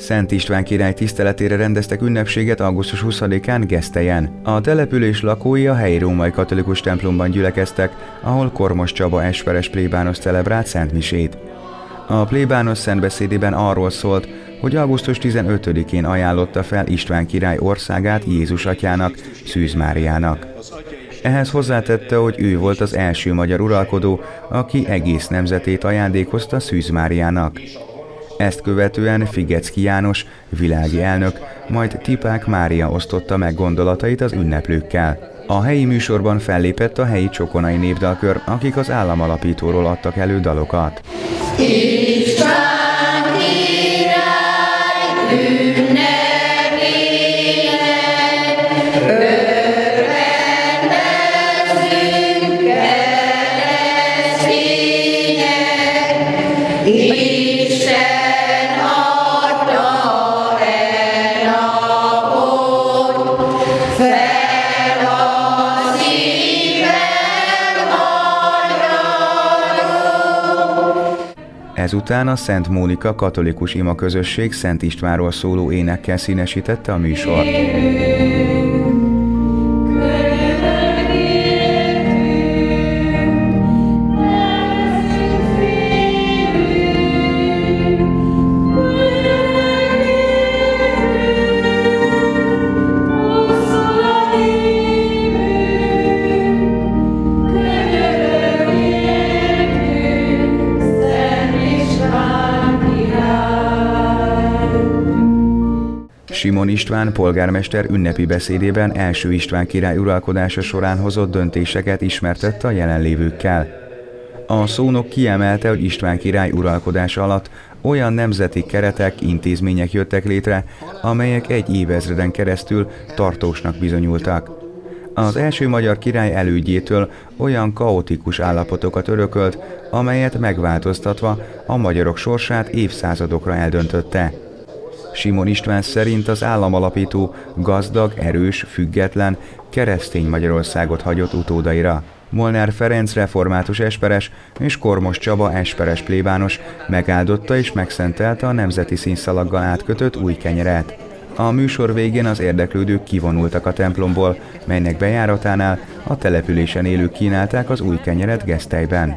Szent István király tiszteletére rendeztek ünnepséget augusztus 20-án Gesztelyen. A település lakói a helyi római katolikus templomban gyülekeztek, ahol Kormos Csaba Esperes plébános celebrált Szent Misét. A plébános szentbeszédében arról szólt, hogy augusztus 15-én ajánlotta fel István király országát Jézus atyának, Szűz Máriának. Ehhez hozzátette, hogy ő volt az első magyar uralkodó, aki egész nemzetét ajándékozta Szűz Máriának. Ezt követően Figecki János, világi elnök, majd Tipák Mária osztotta meg gondolatait az ünneplőkkel. A helyi műsorban fellépett a helyi csokonai népdalkör, akik az államalapítóról adtak elő dalokat. István Ezután a Szent Mónika katolikus ima közösség Szent Istvánról szóló énekkel színesítette a műsort. Simon István polgármester ünnepi beszédében első István király uralkodása során hozott döntéseket ismertette a jelenlévőkkel. A szónok kiemelte, hogy István király uralkodása alatt olyan nemzeti keretek, intézmények jöttek létre, amelyek egy évezreden keresztül tartósnak bizonyultak. Az első magyar király elődjétől olyan kaotikus állapotokat örökölt, amelyet megváltoztatva a magyarok sorsát évszázadokra eldöntötte. Simon István szerint az államalapító gazdag, erős, független, keresztény Magyarországot hagyott utódaira. Molnár Ferenc református esperes és Kormos Csaba esperes plébános megáldotta és megszentelte a nemzeti színszalaggal átkötött új kenyeret. A műsor végén az érdeklődők kivonultak a templomból, melynek bejáratánál a településen élők kínálták az új kenyeret gesztelyben.